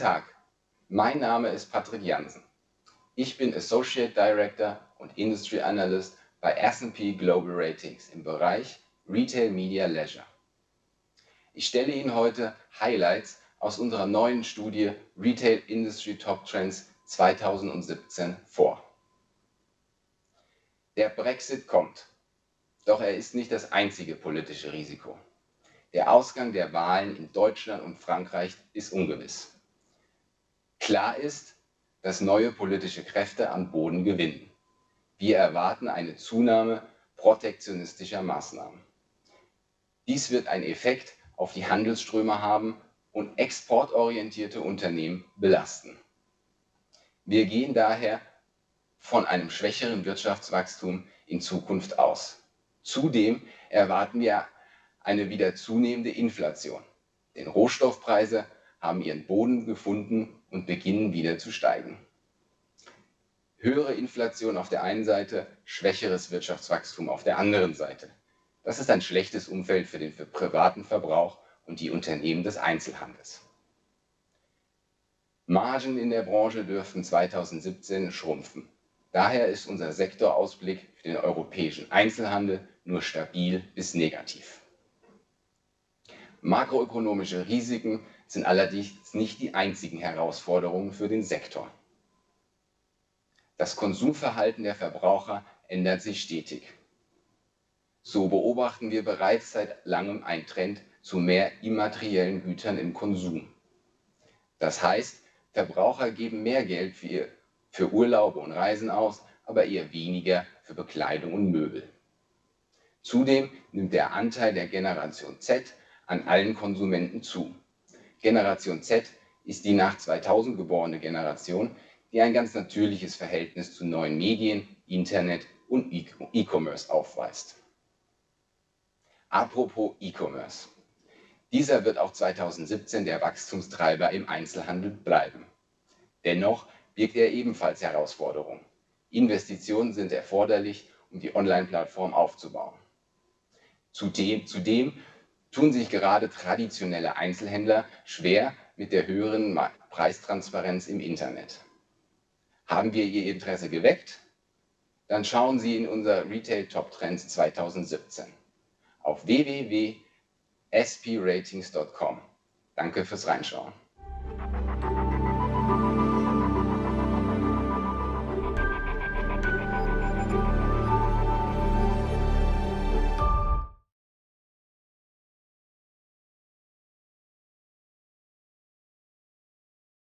Tag, mein Name ist Patrick Jansen. Ich bin Associate Director und Industry Analyst bei S&P Global Ratings im Bereich Retail Media Leisure. Ich stelle Ihnen heute Highlights aus unserer neuen Studie Retail Industry Top Trends 2017 vor. Der Brexit kommt, doch er ist nicht das einzige politische Risiko. Der Ausgang der Wahlen in Deutschland und Frankreich ist ungewiss. Klar ist, dass neue politische Kräfte an Boden gewinnen. Wir erwarten eine Zunahme protektionistischer Maßnahmen. Dies wird einen Effekt auf die Handelsströme haben und exportorientierte Unternehmen belasten. Wir gehen daher von einem schwächeren Wirtschaftswachstum in Zukunft aus. Zudem erwarten wir eine wieder zunehmende Inflation, denn Rohstoffpreise haben ihren Boden gefunden und beginnen wieder zu steigen. Höhere Inflation auf der einen Seite, schwächeres Wirtschaftswachstum auf der anderen Seite. Das ist ein schlechtes Umfeld für den privaten Verbrauch und die Unternehmen des Einzelhandels. Margen in der Branche dürften 2017 schrumpfen. Daher ist unser Sektorausblick für den europäischen Einzelhandel nur stabil bis negativ. Makroökonomische Risiken sind allerdings nicht die einzigen Herausforderungen für den Sektor. Das Konsumverhalten der Verbraucher ändert sich stetig. So beobachten wir bereits seit langem einen Trend zu mehr immateriellen Gütern im Konsum. Das heißt, Verbraucher geben mehr Geld für, Urlaube und Reisen aus, aber eher weniger für Bekleidung und Möbel. Zudem nimmt der Anteil der Generation Z an allen Konsumenten zu. Generation Z ist die nach 2000 geborene Generation, die ein ganz natürliches Verhältnis zu neuen Medien, Internet und E-Commerce aufweist. Apropos E-Commerce. Dieser wird auch 2017 der Wachstumstreiber im Einzelhandel bleiben. Dennoch birgt er ebenfalls Herausforderungen. Investitionen sind erforderlich, um die Online-Plattform aufzubauen. Zudem, zudem tun sich gerade traditionelle Einzelhändler schwer mit der höheren Preistransparenz im Internet. Haben wir Ihr Interesse geweckt? Dann schauen Sie in unser Retail Top Trends 2017 auf www.spratings.com. Danke fürs Reinschauen.